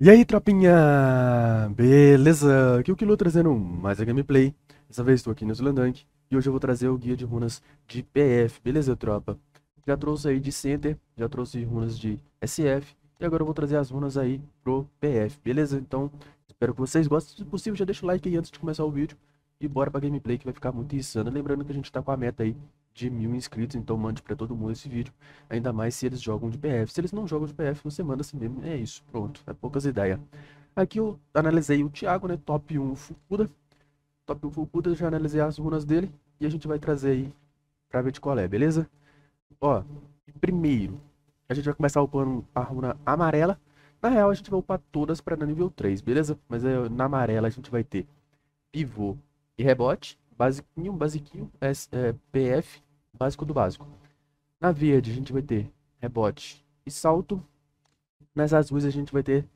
E aí, tropinha? Beleza? Aqui é o Kilo trazendo mais a gameplay. Dessa vez estou aqui no Slandank e hoje eu vou trazer o guia de runas de PF, beleza, tropa? Já trouxe aí de Center, já trouxe runas de SF e agora eu vou trazer as runas aí pro PF, beleza? Então, espero que vocês gostem. Se possível, já deixa o like aí antes de começar o vídeo e bora pra gameplay que vai ficar muito insano. Lembrando que a gente tá com a meta aí de mil inscritos, então mande para todo mundo esse vídeo, ainda mais se eles jogam de PF. Se eles não jogam de PF, você manda assim mesmo, é isso, pronto, é poucas ideias. Aqui eu analisei o Thiago, né, top 1 Fukuda, top 1 Fukuda, já analisei as runas dele, e a gente vai trazer aí pra ver de qual é, beleza? Ó, primeiro, a gente vai começar upando a runa amarela, na real a gente vai upar todas para nível 3, beleza? Mas é, na amarela a gente vai ter pivô e rebote, basiquinho, basiquinho, é, é, PF, básico do básico. Na verde a gente vai ter rebote e salto. Nas azuis a gente vai ter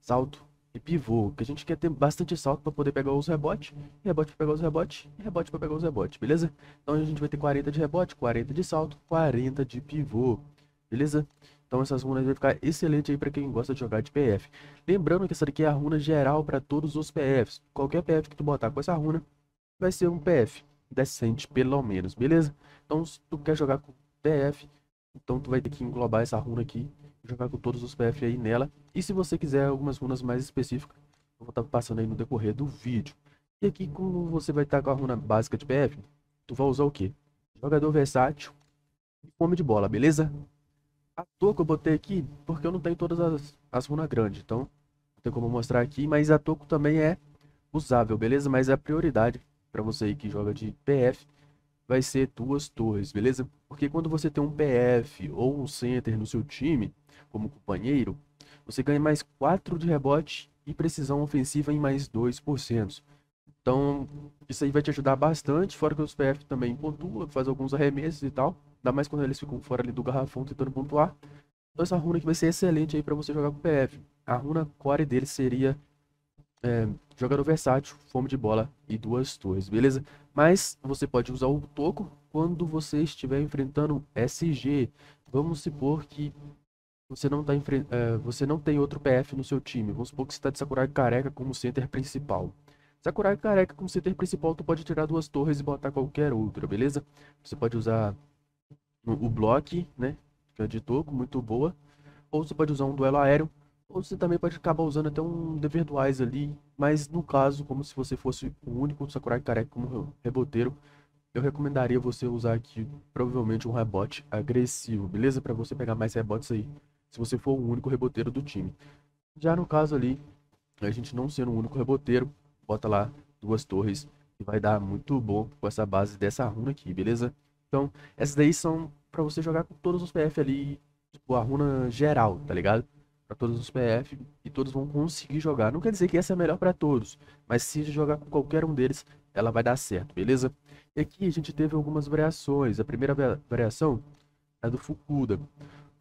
salto e pivô, que a gente quer ter bastante salto para poder pegar os rebotes, rebote para pegar os rebotes rebote para pegar os rebotes, beleza? Então a gente vai ter 40 de rebote, 40 de salto, 40 de pivô, beleza? Então essas runas vai ficar excelente aí para quem gosta de jogar de PF. Lembrando que essa daqui é a runa geral para todos os PFs. Qualquer PF que tu botar com essa runa vai ser um PF decente, pelo menos, beleza? Então, se tu quer jogar com PF, então tu vai ter que englobar essa runa aqui, jogar com todos os PF aí nela. E se você quiser algumas runas mais específicas, eu vou estar passando aí no decorrer do vídeo. E aqui, como você vai estar com a runa básica de PF, tu vai usar o quê? Jogador versátil e fome de bola, beleza? A toco eu botei aqui porque eu não tenho todas as, as runas grandes, então não tem como mostrar aqui, mas a toco também é usável, beleza? Mas a prioridade para você aí que joga de PF, vai ser duas torres, beleza? Porque quando você tem um PF ou um center no seu time, como companheiro, você ganha mais 4 de rebote e precisão ofensiva em mais 2%. Então, isso aí vai te ajudar bastante, fora que os PF também pontuam, faz alguns arremessos e tal. Ainda mais quando eles ficam fora ali do garrafão tentando pontuar. Então essa runa aqui vai ser excelente aí para você jogar com PF. A runa core dele seria é, jogador versátil, fome de bola e duas torres, beleza? Mas você pode usar o toco quando você estiver enfrentando SG. Vamos supor que você não, tá é, você não tem outro PF no seu time. Vamos supor que você está de Sakurai Careca como center principal. Sakurai Careca como center principal, tu pode tirar duas torres e botar qualquer outra, beleza? Você pode usar o bloco, né? Que é de toco, muito boa. Ou você pode usar um duelo aéreo ou você também pode acabar usando até um dever do Wise ali, mas no caso, como se você fosse o único Sakurai careca como reboteiro, eu recomendaria você usar aqui provavelmente um rebote agressivo, beleza? Para você pegar mais rebotes aí, se você for o único reboteiro do time. Já no caso ali, a gente não sendo o único reboteiro, bota lá duas torres e vai dar muito bom com essa base dessa runa aqui, beleza? Então, essas daí são para você jogar com todos os PF ali, tipo a runa geral, tá ligado? Para todos os PF e todos vão conseguir jogar. Não quer dizer que essa é melhor para todos, mas se jogar com qualquer um deles, ela vai dar certo, beleza? E aqui a gente teve algumas variações. A primeira variação é do Fukuda.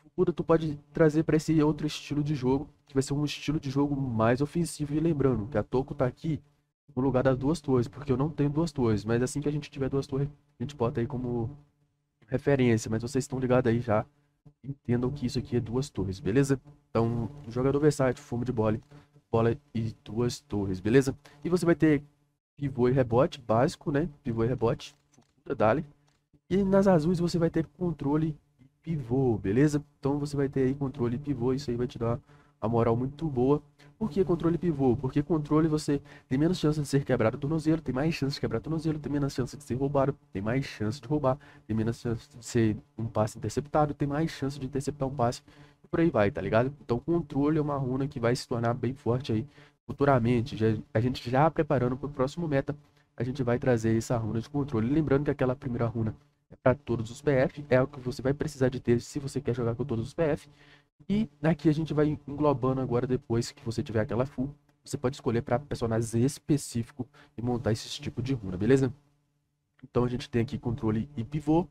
Fukuda tu pode trazer para esse outro estilo de jogo, que vai ser um estilo de jogo mais ofensivo. E lembrando que a Toco tá aqui no lugar das duas torres, porque eu não tenho duas torres, mas assim que a gente tiver duas torres, a gente bota aí como referência, mas vocês estão ligados aí já entendam que isso aqui é duas torres, beleza? Então, jogador versátil, fumo de bola, bola e duas torres, beleza? E você vai ter pivô e rebote básico, né? Pivô e rebote, dali. E nas azuis você vai ter controle e pivô, beleza? Então você vai ter aí controle e pivô, isso aí vai te dar a moral muito boa. Por que controle pivô? Porque controle você tem menos chance de ser quebrado o tornozelo, tem mais chance de quebrar o tornozelo, tem menos chance de ser roubado, tem mais chance de roubar, tem menos chance de ser um passe interceptado, tem mais chance de interceptar um passe e por aí vai, tá ligado? Então controle é uma runa que vai se tornar bem forte aí futuramente. Já, a gente já preparando para o próximo meta, a gente vai trazer essa runa de controle. Lembrando que aquela primeira runa é para todos os PF, é o que você vai precisar de ter se você quer jogar com todos os PF. E aqui a gente vai englobando agora, depois que você tiver aquela full, você pode escolher para personagens específico e montar esse tipo de runa, beleza? Então a gente tem aqui controle e pivô,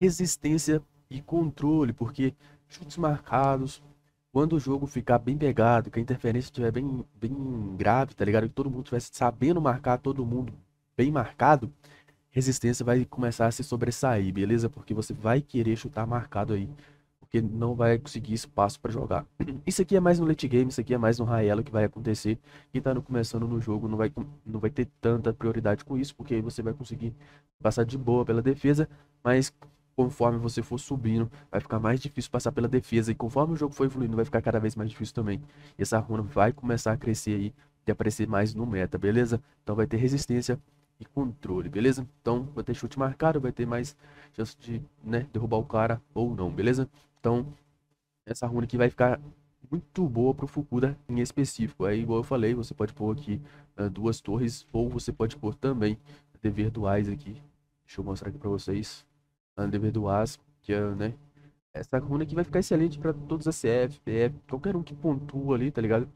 resistência e controle, porque chutes marcados, quando o jogo ficar bem pegado, que a interferência estiver bem, bem grave, tá ligado? Que todo mundo estivesse sabendo marcar todo mundo bem marcado, resistência vai começar a se sobressair, beleza? Porque você vai querer chutar marcado aí porque não vai conseguir espaço para jogar. Isso aqui é mais no late game, isso aqui é mais no Raelo que vai acontecer. Quem tá começando no jogo não vai, não vai ter tanta prioridade com isso, porque você vai conseguir passar de boa pela defesa, mas conforme você for subindo, vai ficar mais difícil passar pela defesa. E conforme o jogo for evoluindo, vai ficar cada vez mais difícil também. E essa runa vai começar a crescer aí e aparecer mais no meta, beleza? Então vai ter resistência e controle, beleza? Então vai ter chute marcado, vai ter mais chance de né, derrubar o cara ou não, beleza? Então essa runa aqui vai ficar muito boa pro Fukuda em específico. É igual eu falei, você pode pôr aqui uh, duas torres ou você pode pôr também dever duais aqui. Deixa eu mostrar aqui pra vocês dever do As, que é, né? Essa runa aqui vai ficar excelente para todos as CF, PF, qualquer um que pontua ali, tá ligado?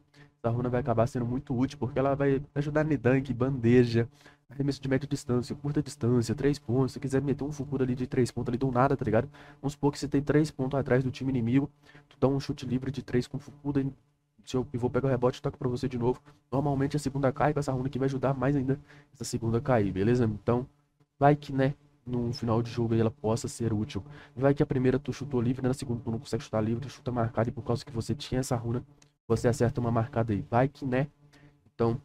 Essa runa vai acabar sendo muito útil, porque ela vai ajudar Nidank, bandeja, arremesso de média distância, curta distância, 3 pontos. Se quiser meter um Fukura ali de 3 pontos ali do nada, tá ligado? Vamos supor que você tem 3 pontos atrás do time inimigo, tu dá um chute livre de 3 com Fukura, seu pivô pega o rebote e toca pra você de novo. Normalmente a segunda cai, com essa runa aqui vai ajudar mais ainda essa segunda cair, beleza? Então, vai que, né, no final de jogo ela possa ser útil. Vai que a primeira tu chutou livre, né? na segunda tu não consegue chutar livre, chuta marcado e por causa que você tinha essa runa, você acerta uma marcada aí. Vai que, né? Então,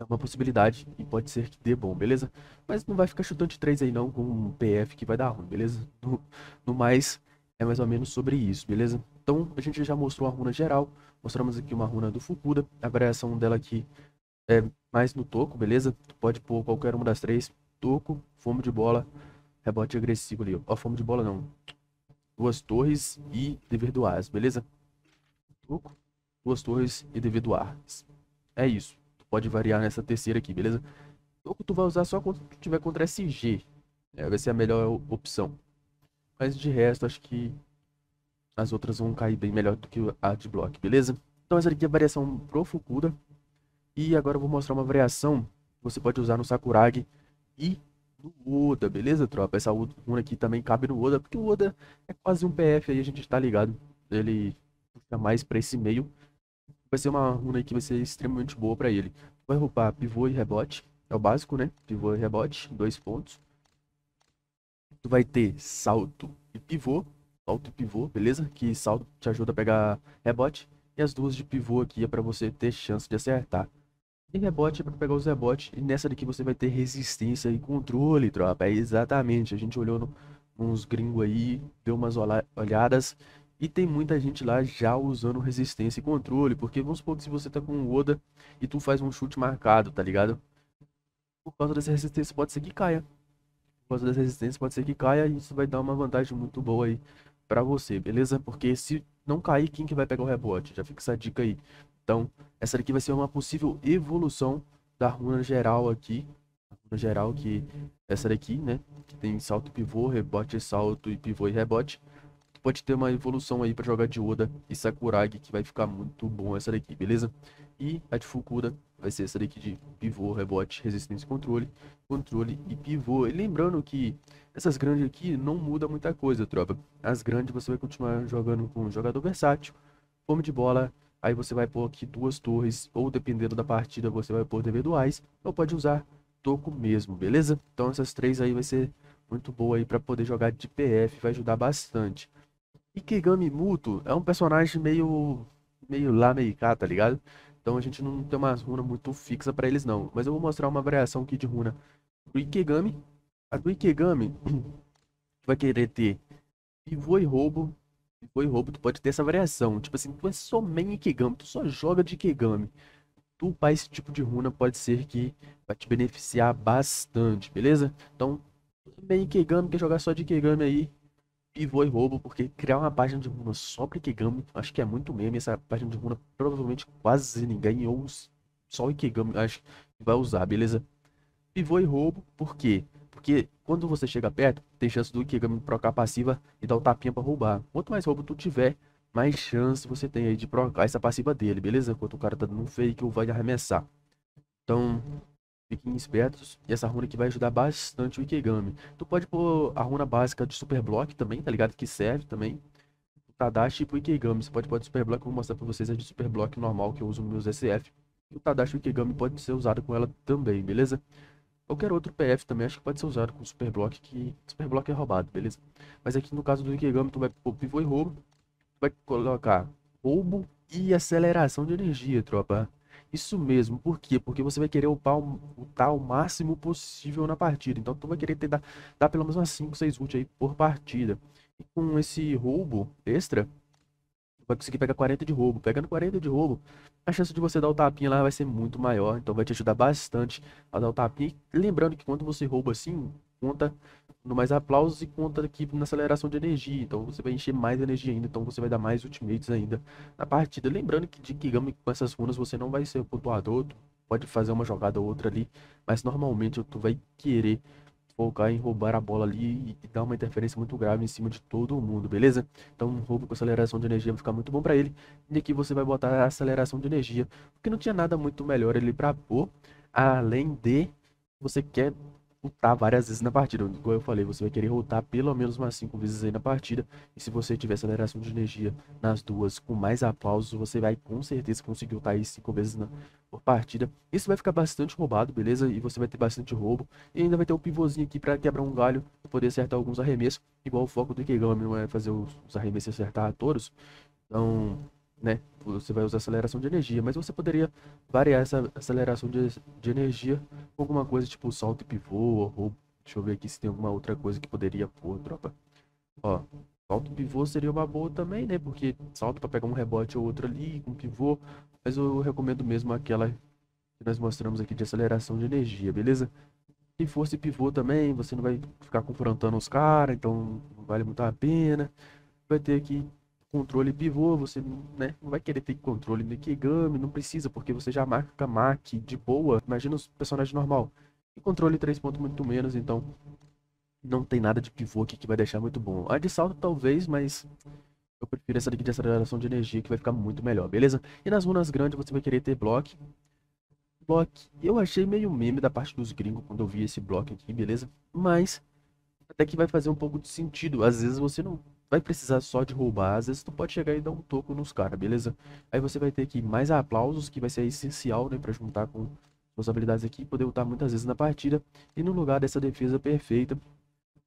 é uma possibilidade e pode ser que dê bom, beleza? Mas não vai ficar chutando de 3 aí não com um PF que vai dar ruim, beleza? No, no mais, é mais ou menos sobre isso, beleza? Então, a gente já mostrou a runa geral, mostramos aqui uma runa do Fukuda, a variação dela aqui é mais no toco, beleza? Tu pode pôr qualquer uma das três, toco, fome de bola, rebote agressivo ali. Ó, fome de bola não. Duas torres e dever do as, beleza? Toco, duas torres e dever do ar. É isso. Pode variar nessa terceira aqui, beleza? Toco tu vai usar só quando tu tiver contra SG. É, vai ser a melhor opção. Mas de resto, acho que as outras vão cair bem melhor do que a de block, beleza? Então essa aqui é a variação pro Fukuda. E agora eu vou mostrar uma variação que você pode usar no Sakuragi e no Oda, beleza, tropa? Essa runa aqui também cabe no Oda, porque o Oda é quase um PF aí, a gente tá ligado. Ele puxa mais pra esse meio. Vai ser uma runa que vai ser extremamente boa pra ele. Vai roubar pivô e rebote, é o básico, né? Pivô e rebote, dois pontos. Tu vai ter salto e pivô, salto e pivô, beleza? Que salto te ajuda a pegar rebote. E as duas de pivô aqui é pra você ter chance de acertar. E rebote é para pegar os rebotes. E nessa daqui você vai ter resistência e controle, tropa. É exatamente. A gente olhou no, gringos aí, deu umas olhadas. E tem muita gente lá já usando resistência e controle. Porque vamos supor que se você tá com o Oda e tu faz um chute marcado, tá ligado? Por causa dessa resistência pode ser que caia. Por causa dessa resistência pode ser que caia. E isso vai dar uma vantagem muito boa aí pra você, beleza? Porque se não cair, quem que vai pegar o rebote? Já fica essa dica aí. Então, essa daqui vai ser uma possível evolução da runa geral aqui. Runa geral que essa daqui, né? Que tem salto pivô, rebote, salto e pivô e rebote. Pode ter uma evolução aí para jogar de Oda e Sakuragi, que vai ficar muito bom essa daqui, beleza? E a de Fukuda vai ser essa daqui de pivô, rebote, resistência e controle, controle e pivô. E lembrando que essas grandes aqui não muda muita coisa, tropa. As grandes você vai continuar jogando com jogador versátil, fome de bola, Aí você vai pôr aqui duas torres, ou dependendo da partida, você vai pôr individuais, ou pode usar toco mesmo, beleza? Então essas três aí vai ser muito boa aí para poder jogar de PF, vai ajudar bastante. Ikigami Muto é um personagem meio meio lá, meio cá, tá ligado? Então a gente não tem uma runa muito fixa para eles não, mas eu vou mostrar uma variação aqui de runa do Ikigami. A do Ikigami vai querer ter pivô e roubo, se foi roubo, tu pode ter essa variação. Tipo assim, tu é só main Ikigami, tu só joga de Ikigami. Tu upar esse tipo de runa pode ser que vai te beneficiar bastante, beleza? Então, main Ikigami, quer jogar só de Ikigami aí, pivô e roubo, porque criar uma página de runa só pra Ikigami, acho que é muito meme. Essa página de runa provavelmente quase ninguém, ou só o Ikigami, acho que vai usar, beleza? Pivô e roubo, por quê? Porque quando você chega perto, tem chance do Ikigami trocar passiva e dar o um tapinha pra roubar. Quanto mais roubo tu tiver, mais chance você tem aí de procar essa passiva dele, beleza? Enquanto o cara tá dando um fake ou vai arremessar. Então, fiquem espertos. E essa runa aqui vai ajudar bastante o Ikigami. Tu pode pôr a runa básica de Super Block também, tá ligado? Que serve também. O Tadashi e o Ikigami. Você pode pôr de Super Block, vou mostrar pra vocês a de Super Block normal que eu uso nos meus SF. E o Tadashi e o Ikigami pode ser usado com ela também, beleza? Qualquer outro PF também acho que pode ser usado com Super Block, que Super Block é roubado, beleza? Mas aqui no caso do Ikigami, tu vai pôr pivô e roubo, vai colocar roubo e aceleração de energia, tropa. Isso mesmo, por quê? Porque você vai querer upar o, upar o máximo possível na partida. Então tu vai querer ter, dar, dar pelo menos umas 5, 6 ult aí por partida. E com esse roubo extra, vai conseguir pegar 40 de roubo. Pegando 40 de roubo, a chance de você dar o tapinha lá vai ser muito maior. Então vai te ajudar bastante a dar o tapinha. E lembrando que quando você rouba assim, conta no mais aplausos e conta aqui na aceleração de energia. Então você vai encher mais energia ainda. Então você vai dar mais ultimates ainda na partida. Lembrando que de Kigami com essas runas você não vai ser pontuador. Tu pode fazer uma jogada ou outra ali. Mas normalmente tu vai querer focar em roubar a bola ali e dar uma interferência muito grave em cima de todo mundo, beleza? Então um roubo com aceleração de energia vai ficar muito bom para ele. E aqui você vai botar a aceleração de energia, porque não tinha nada muito melhor ali para pôr, além de você quer lutar várias vezes na partida. Como eu falei, você vai querer rotar pelo menos umas 5 vezes aí na partida. E se você tiver aceleração de energia nas duas com mais aplausos, você vai com certeza conseguir lutar aí 5 vezes na, por partida. Isso vai ficar bastante roubado, beleza? E você vai ter bastante roubo. E ainda vai ter o um pivôzinho aqui para quebrar um galho e poder acertar alguns arremessos. Igual o foco do Ikegami não é fazer os, os arremessos acertar a todos. Então né? Você vai usar aceleração de energia, mas você poderia variar essa aceleração de, de energia com alguma coisa tipo salto e pivô, ou deixa eu ver aqui se tem alguma outra coisa que poderia pôr, tropa. Ó, salto e pivô seria uma boa também, né? Porque salto para pegar um rebote ou outro ali, com pivô, mas eu recomendo mesmo aquela que nós mostramos aqui de aceleração de energia, beleza? Se fosse pivô também, você não vai ficar confrontando os caras, então não vale muito a pena. Vai ter aqui controle pivô, você né, não vai querer ter controle no Ikigami, não precisa, porque você já marca Mac de boa. Imagina os personagens normal. E controle 3 pontos muito menos, então não tem nada de pivô aqui que vai deixar muito bom. A de salto talvez, mas eu prefiro essa daqui de aceleração de energia que vai ficar muito melhor, beleza? E nas runas grandes você vai querer ter bloco. Bloco, eu achei meio meme da parte dos gringos quando eu vi esse bloco aqui, beleza? Mas até que vai fazer um pouco de sentido. Às vezes você não vai precisar só de roubar, às vezes tu pode chegar e dar um toco nos caras, beleza? Aí você vai ter aqui mais aplausos, que vai ser essencial, né, pra juntar com suas habilidades aqui, poder lutar muitas vezes na partida. E no lugar dessa defesa perfeita,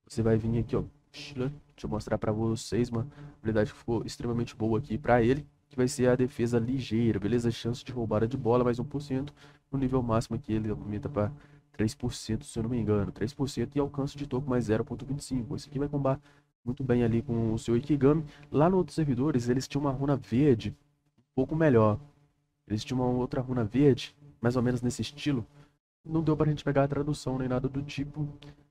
você vai vir aqui, ó, deixa eu mostrar pra vocês uma habilidade que ficou extremamente boa aqui pra ele, que vai ser a defesa ligeira, beleza? Chance de roubada de bola, mais 1%, no nível máximo aqui ele aumenta pra 3%, se eu não me engano, 3% e alcance de toco mais 0.25. Isso aqui vai combar muito bem ali com o seu Ikigami. Lá no outros servidores, eles tinham uma runa verde um pouco melhor. Eles tinham uma outra runa verde, mais ou menos nesse estilo. Não deu pra gente pegar a tradução nem nada do tipo,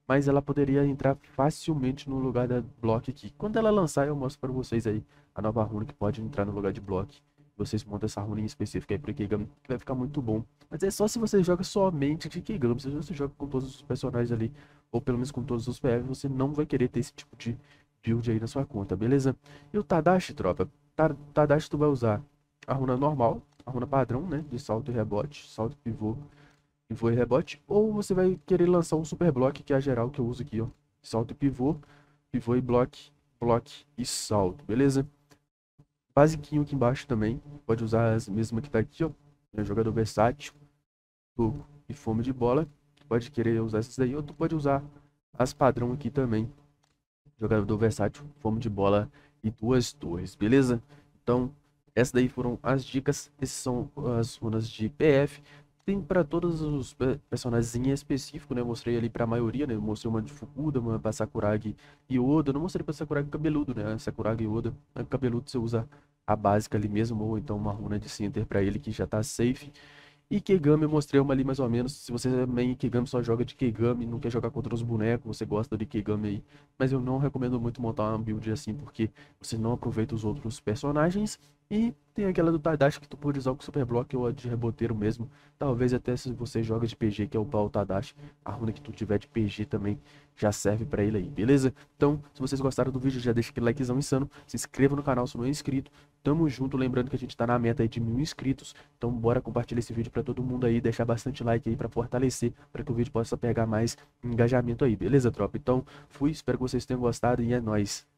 mas ela poderia entrar facilmente no lugar da Block aqui. Quando ela lançar, eu mostro para vocês aí a nova runa que pode entrar no lugar de Block. Vocês montam essa runa em específico aí pro Ikigami, que vai ficar muito bom. Mas é só se você joga somente de Ikigami, se você joga com todos os personagens ali, ou pelo menos com todos os PF, você não vai querer ter esse tipo de build aí na sua conta, beleza? E o Tadashi, tropa, Tadashi tu vai usar a runa normal, a runa padrão, né, de salto e rebote, salto pivô, pivô e rebote, ou você vai querer lançar um super block, que é a geral que eu uso aqui, ó, salto e pivô, pivô e block, block e salto, beleza? Basiquinho aqui embaixo também, pode usar as mesmas que tá aqui, ó, é jogador versátil, toco e fome de bola, pode querer usar essas daí, ou tu pode usar as padrão aqui também, jogador versátil, fome de bola e duas torres, beleza? Então, essas daí foram as dicas, essas são as runas de PF. Tem para todos os personagens em específico, né? Eu mostrei ali para a maioria, né? Eu mostrei uma de Fukuda, uma para Sakuragi e Oda. Não mostrei para Sakuragi cabeludo, né? Sakuragi e Oda. Cabeludo você usa a básica ali mesmo, ou então uma runa de center para ele que já tá safe. E Kegami eu mostrei uma ali mais ou menos. Se você também Kegami só joga de Kegami, não quer jogar contra os bonecos, você gosta de Kegami aí. Mas eu não recomendo muito montar uma build assim, porque você não aproveita os outros personagens. E tem aquela do Tadashi que tu pode usar com Super Block ou de reboteiro mesmo. Talvez até se você joga de PG, que é o pau Tadashi, a runa que tu tiver de PG também já serve para ele aí, beleza? Então, se vocês gostaram do vídeo, já deixa aquele likezão insano, se inscreva no canal se não é inscrito. Tamo junto, lembrando que a gente tá na meta de mil inscritos. Então bora compartilhar esse vídeo para todo mundo aí, deixar bastante like aí para fortalecer, para que o vídeo possa pegar mais engajamento aí, beleza, tropa? Então, fui, espero que vocês tenham gostado e é nóis.